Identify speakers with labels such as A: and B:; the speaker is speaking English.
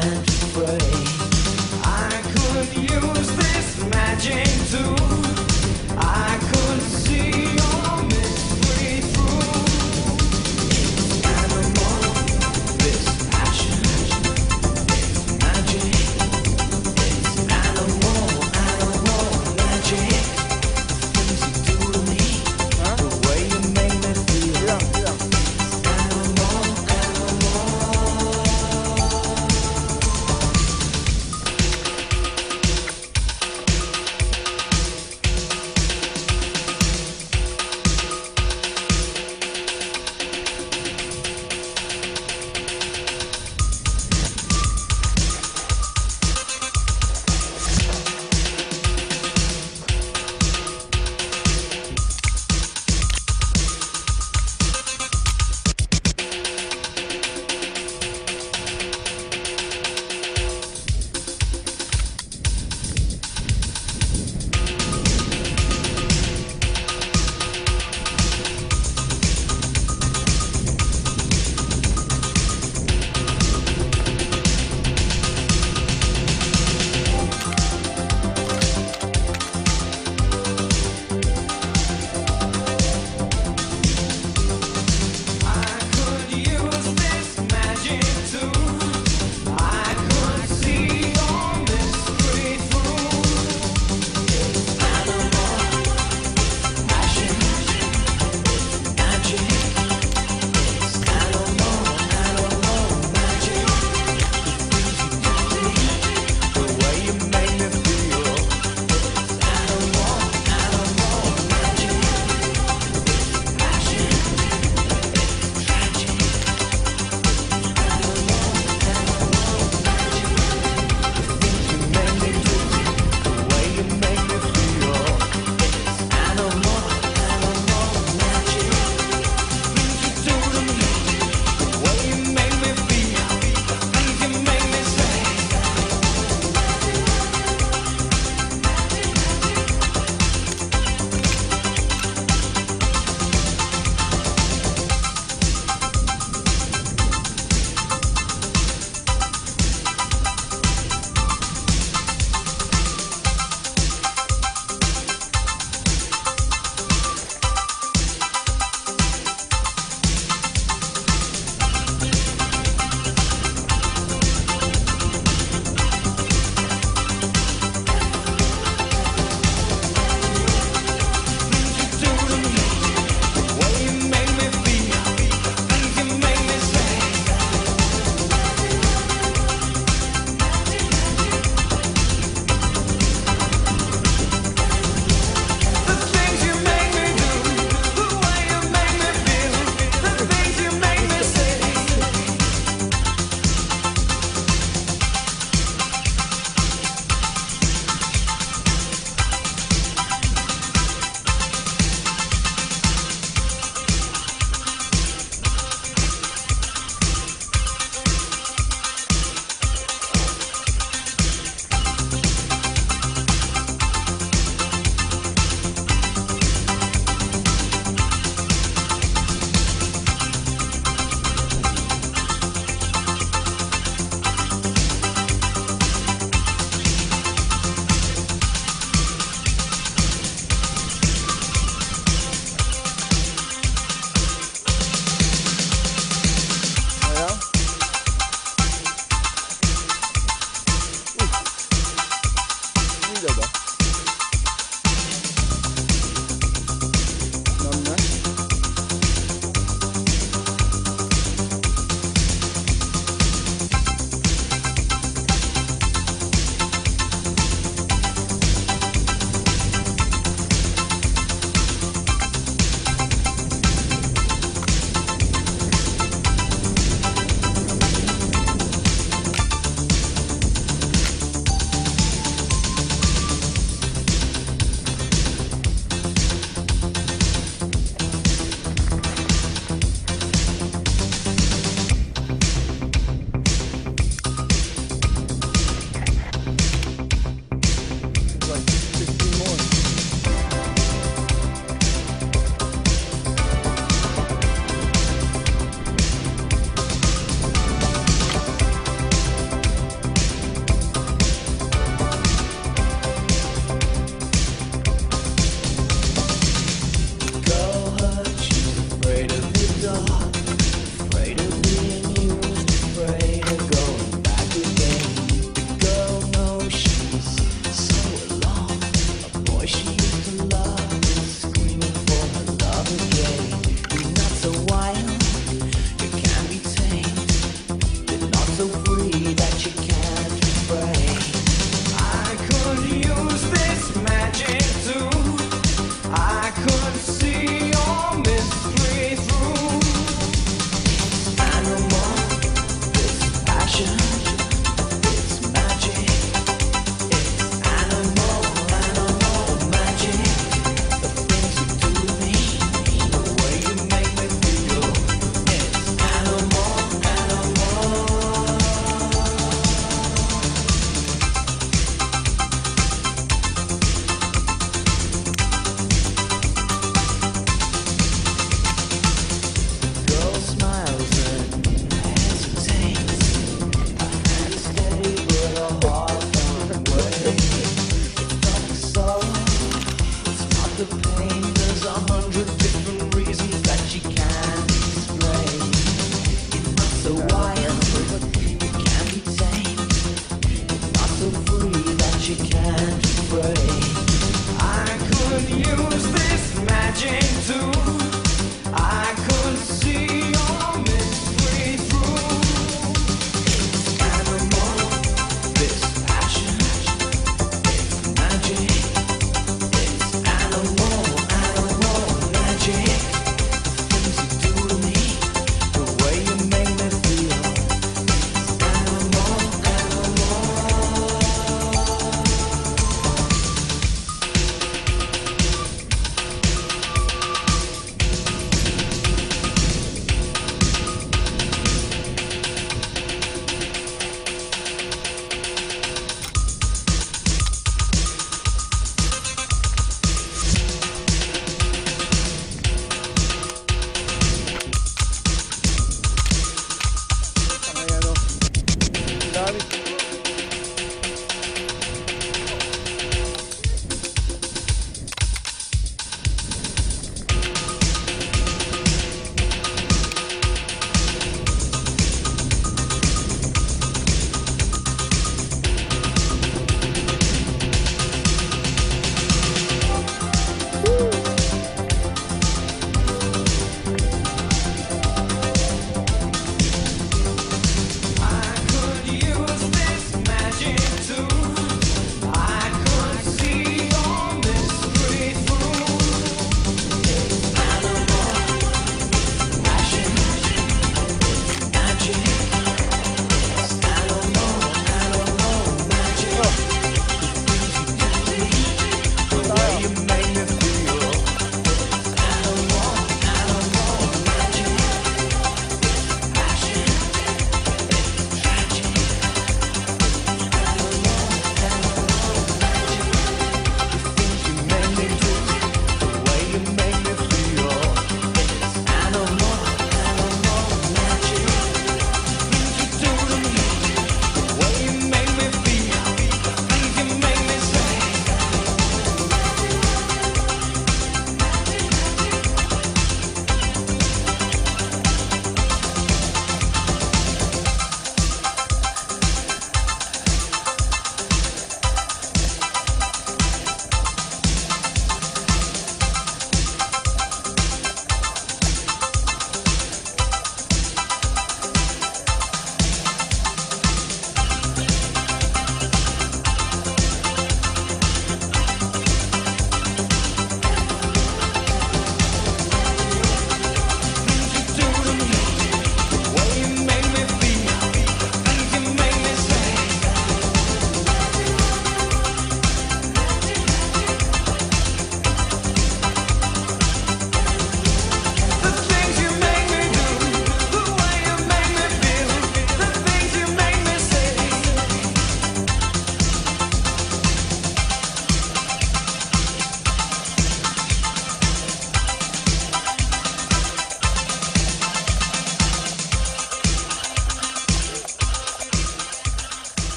A: bad.